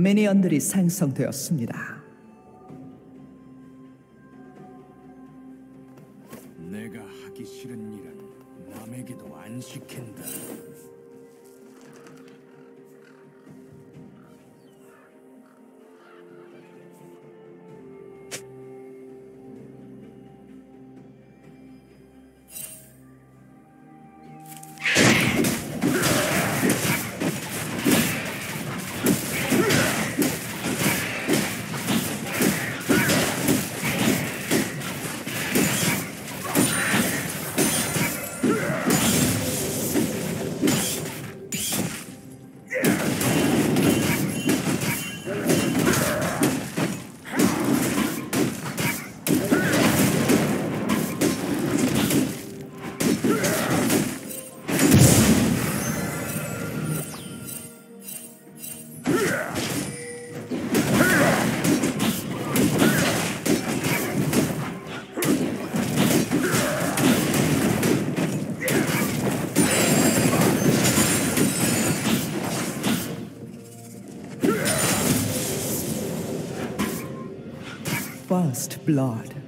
미니언들이 생성되었습니다. Blood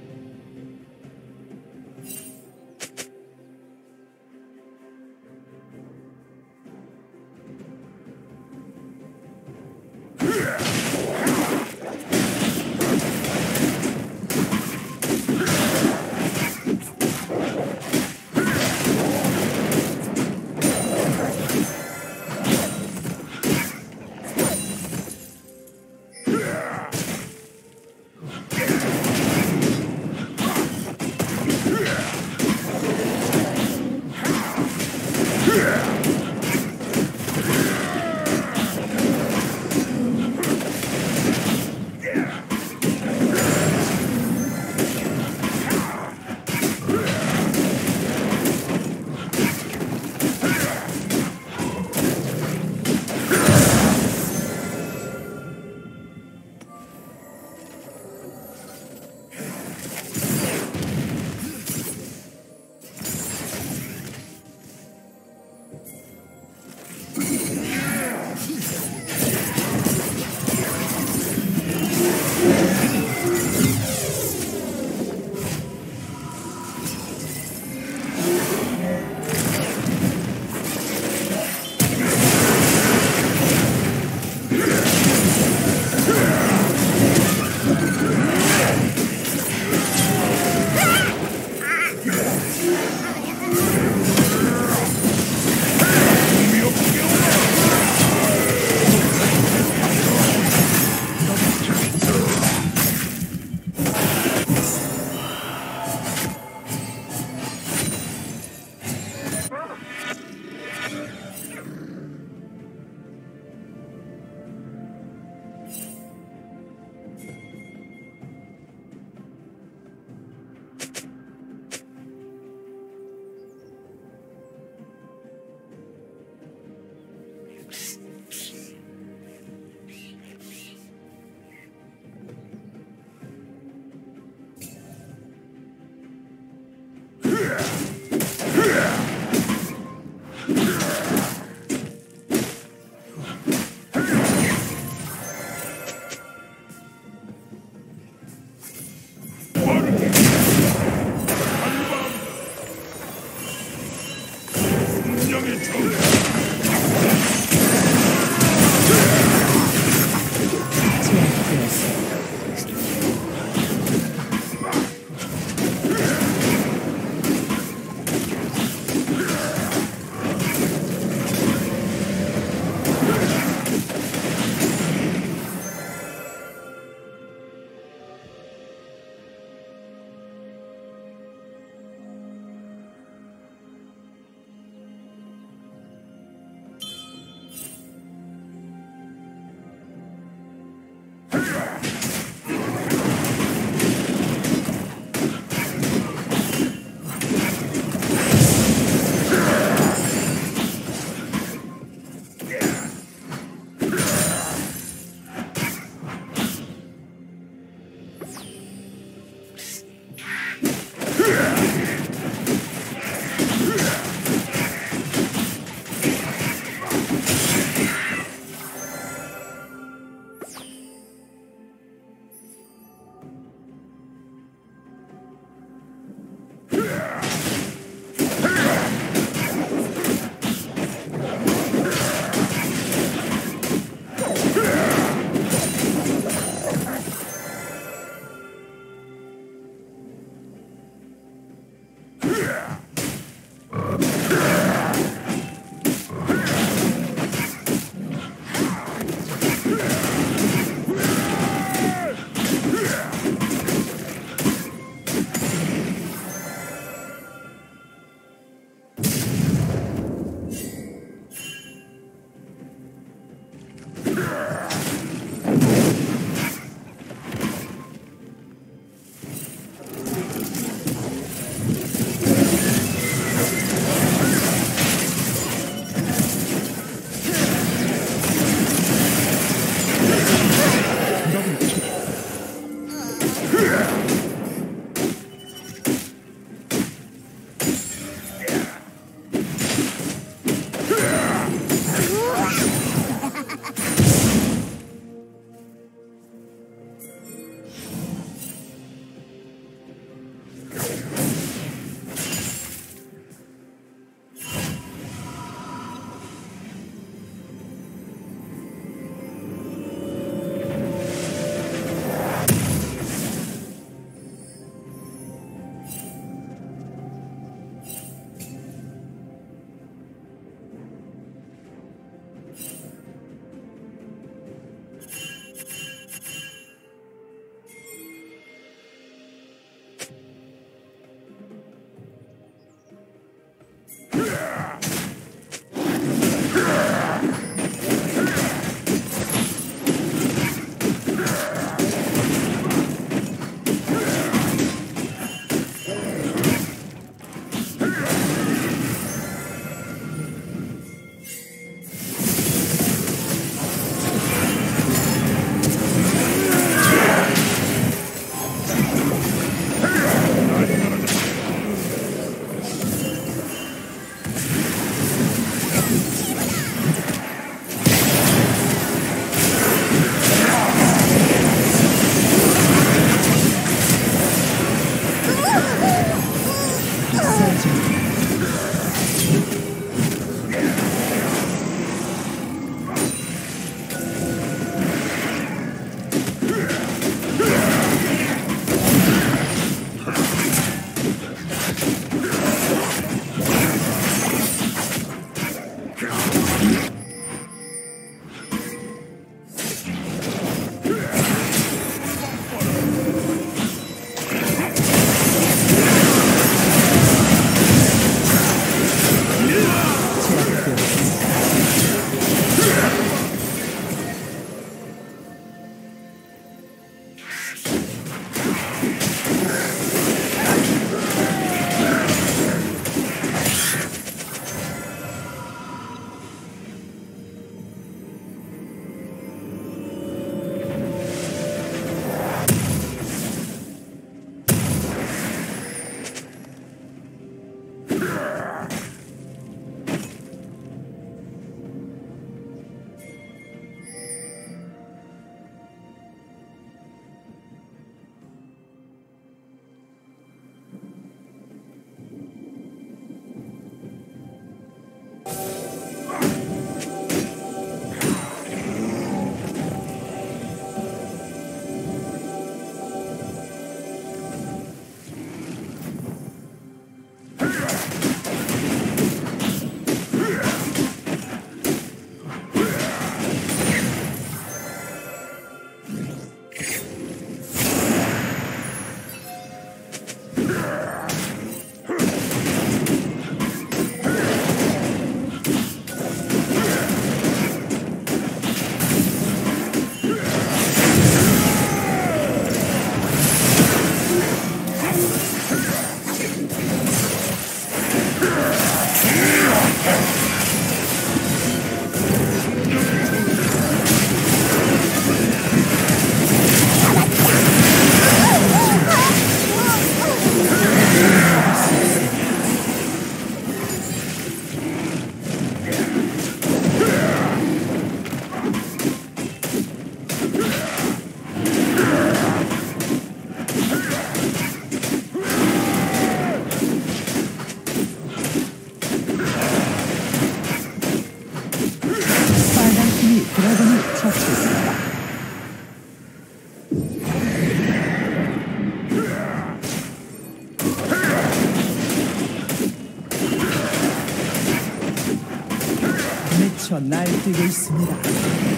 날뛰고 있습니다.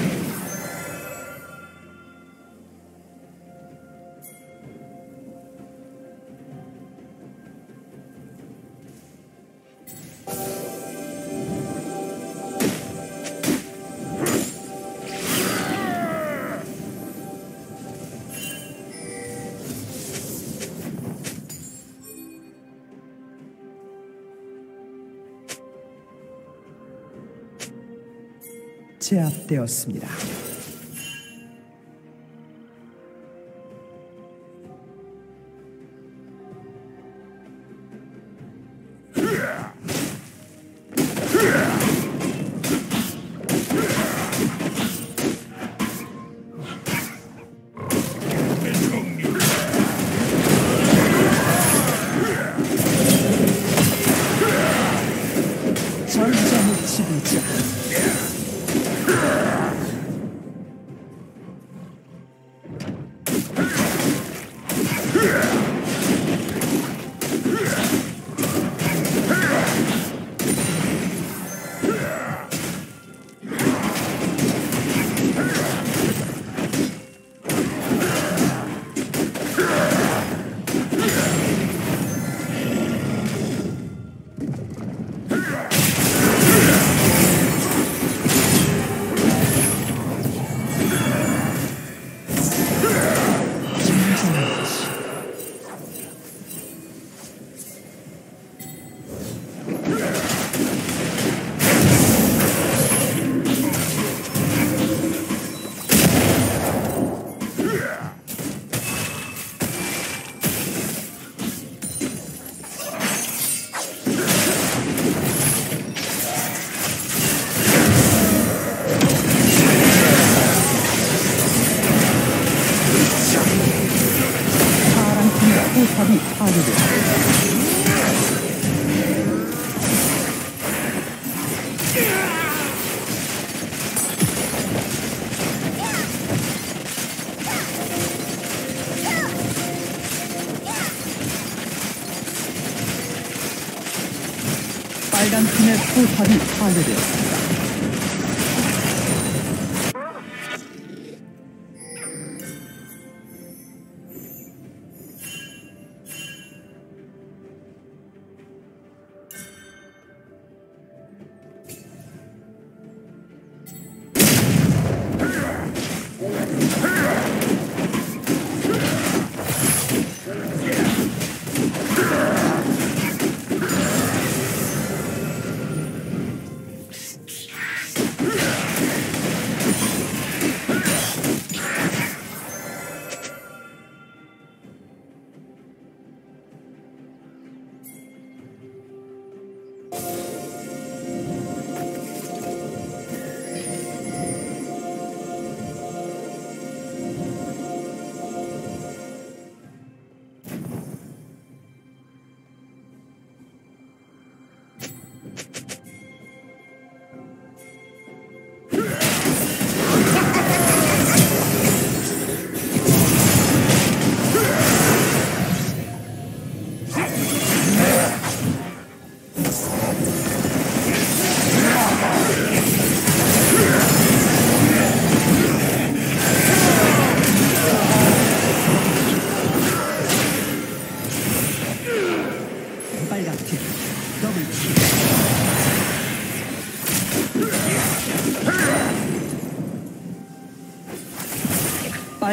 제압되었습니다. 포탑이 파괴되었습니다. 빨간 팀의 포탑이 파괴되었습니다.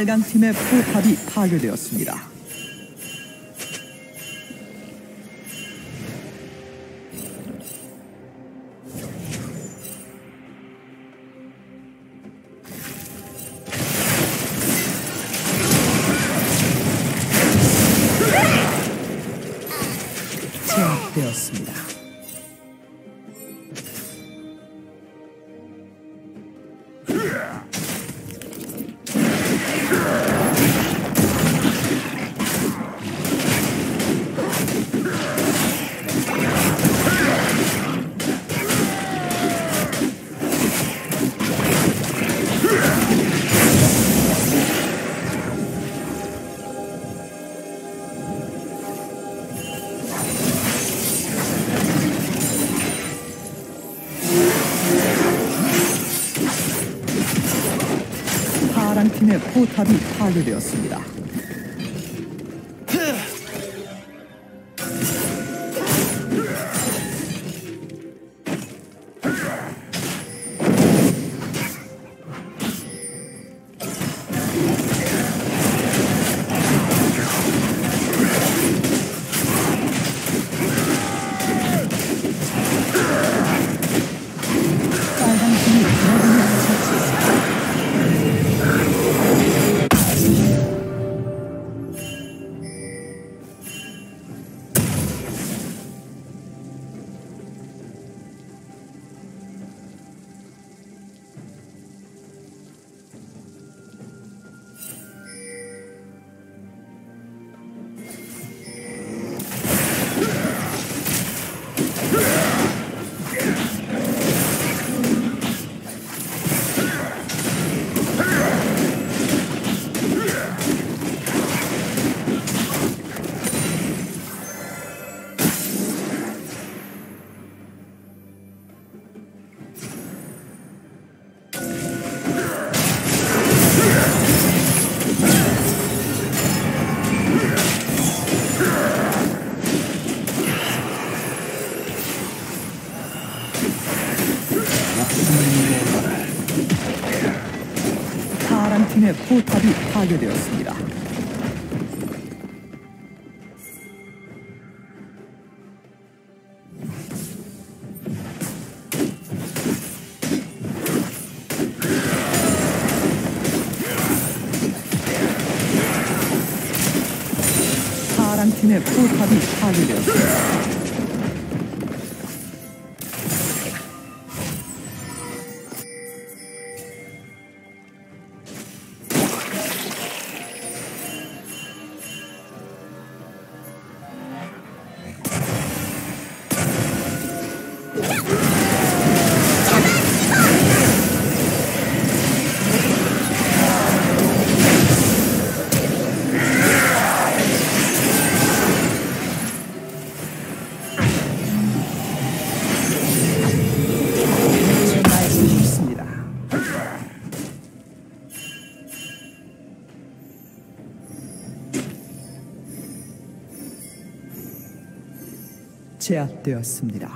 빨간 팀의 포탑이 파괴되었습니다. 되었습니다. 포탑이 파괴되었습니다. 포탑이 파괴 제압되었습니다.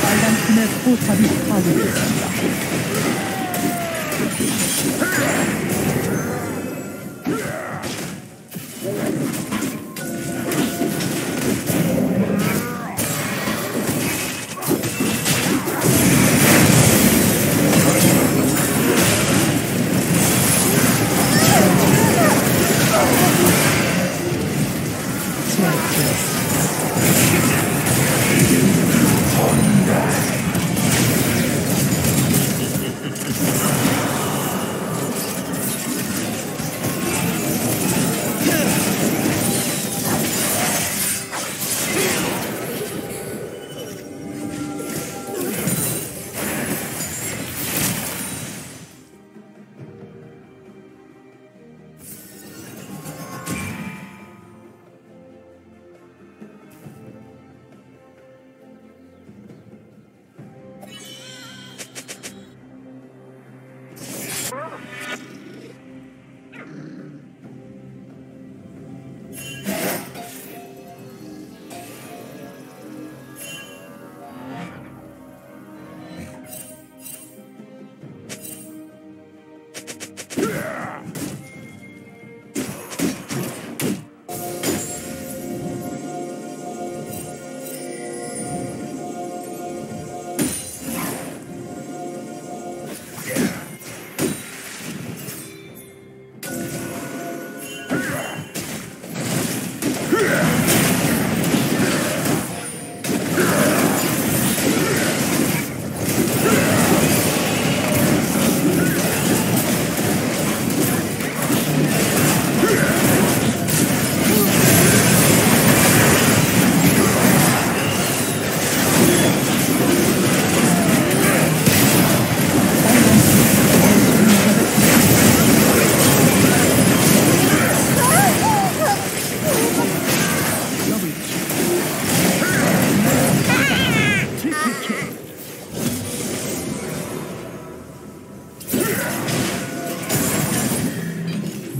빨간 팀의 포탑이. 제압되었습니다.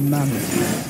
none.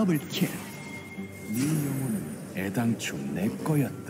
더블킬. 네 영혼은 애당초 내 거였다.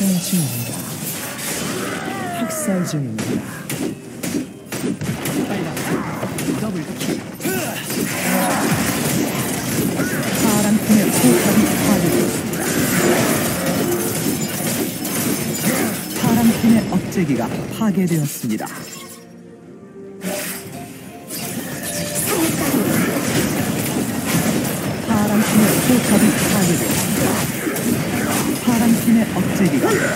학살 중입니다. 학살 중입니다. 포탑이 파괴되었습니다. 파괴되었습니다. 파랑팀의 포탑이 파괴되었습니다.